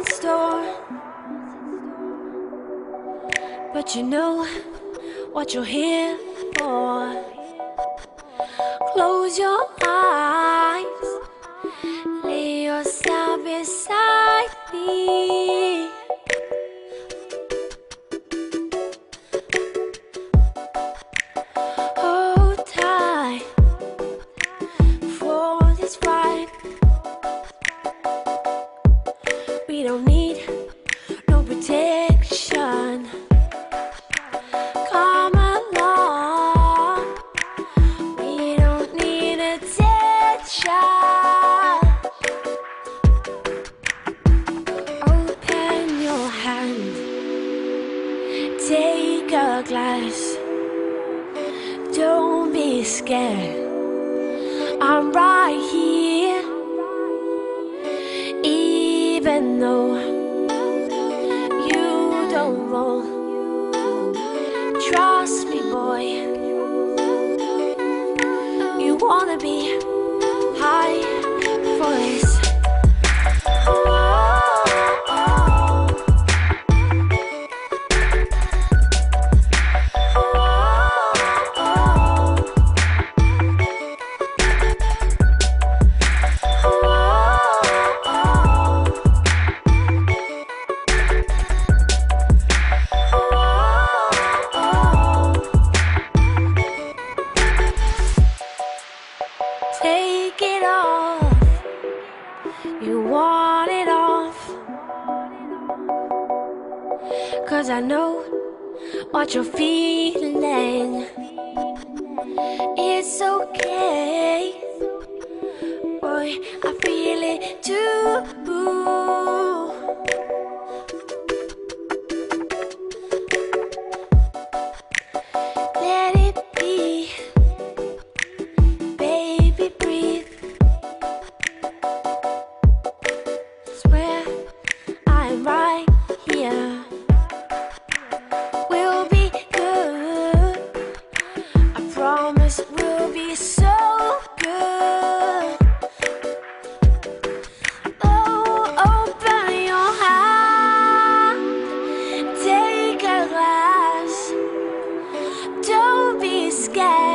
in store. But you know what you're here for. Close your eyes, lay yourself beside me. Hold tight for this ride. We don't need no protection. Come along. We don't need attention. Open your hand. Take a glass. Don't be scared. I'm right here. Even though you don't roll. It off. You want it off. Cause I know what you're feeling. It's okay. this will be so good. Oh, open your heart, take a. Don't be scared.